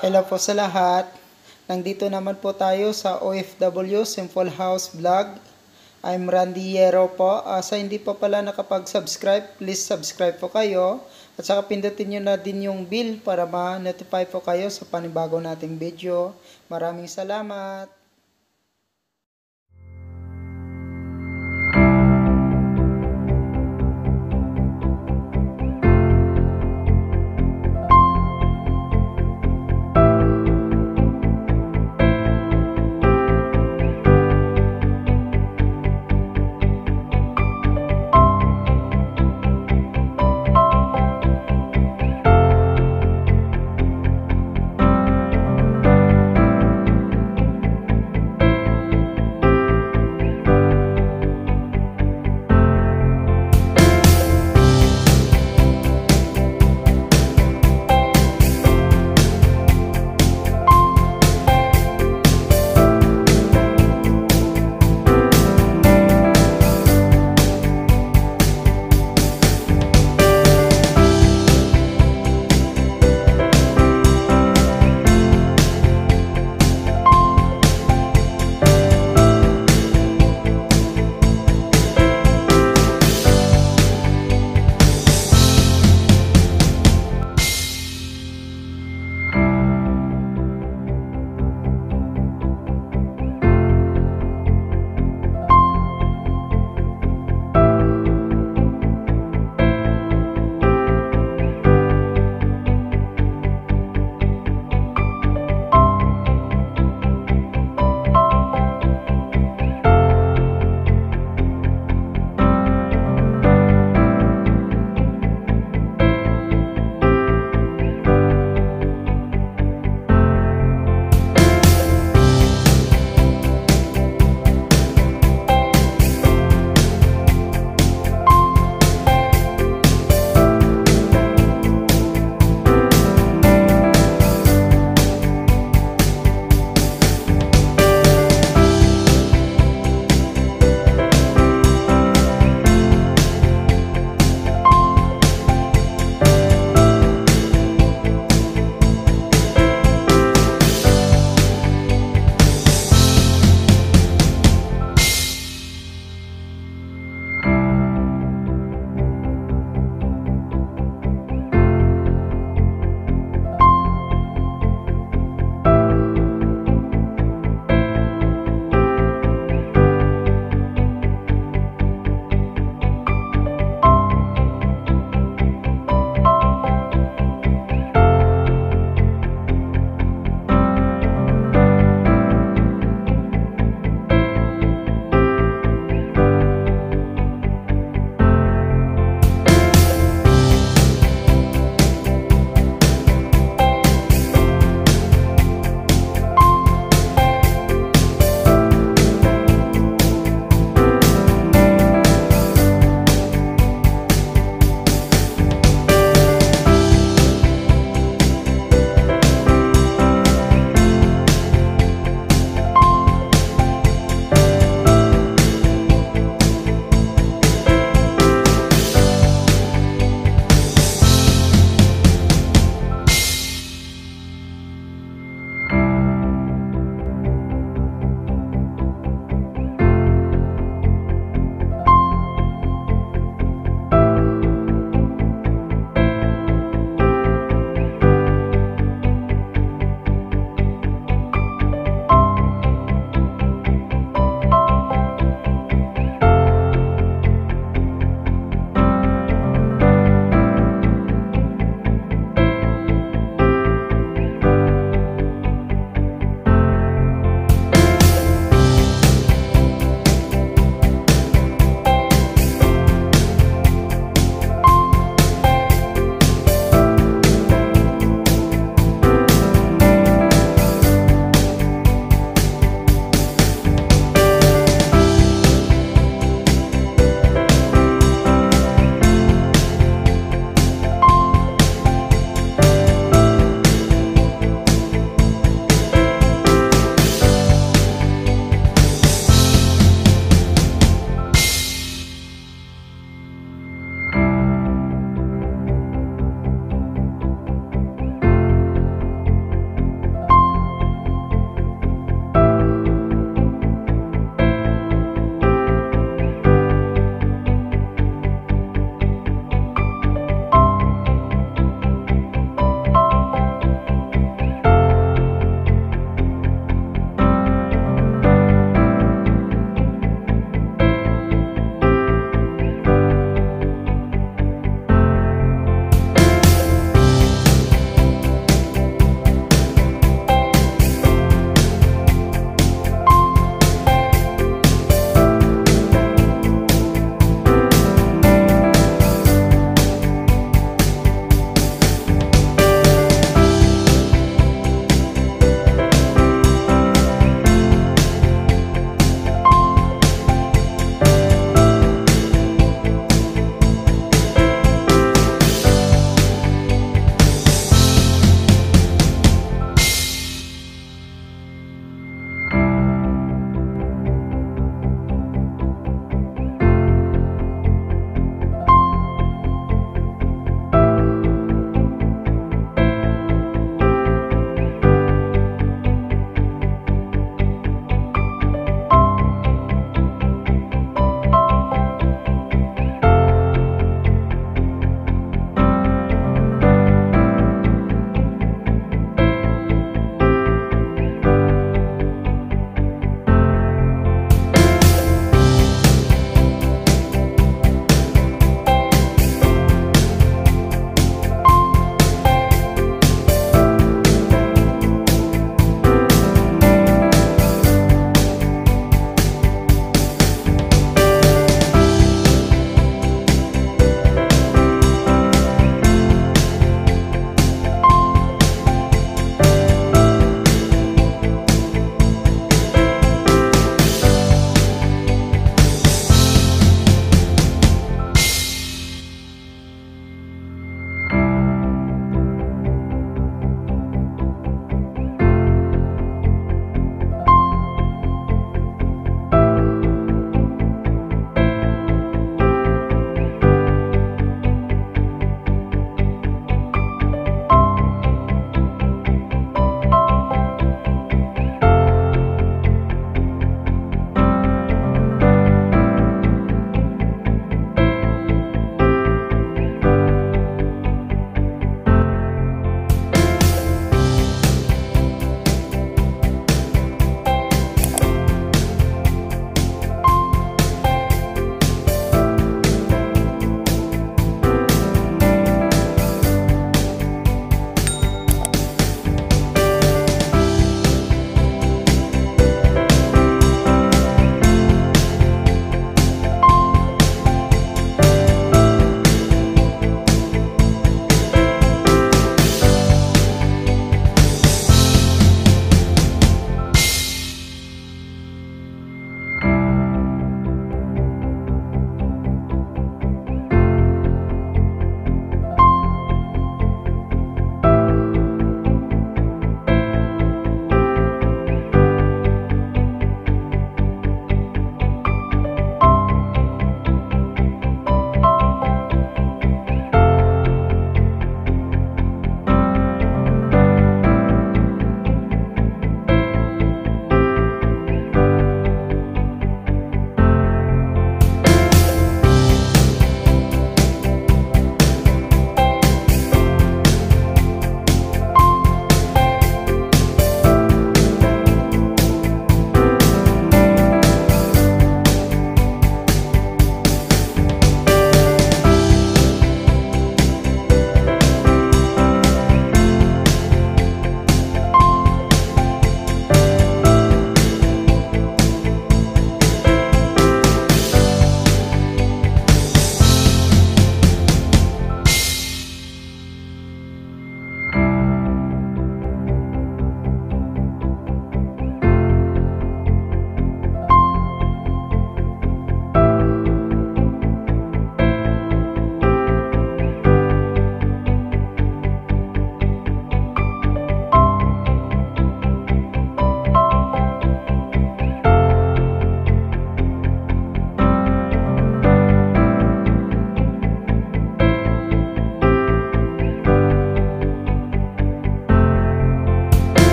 Hello po sa lahat. Nandito naman po tayo sa OFW Simple House Vlog. I'm Randy Yero po. Ah, sa hindi pa pala nakapag-subscribe, please subscribe po kayo. At saka pindutin nyo na din yung bell para ma-notify po kayo sa panibago nating video. Maraming salamat.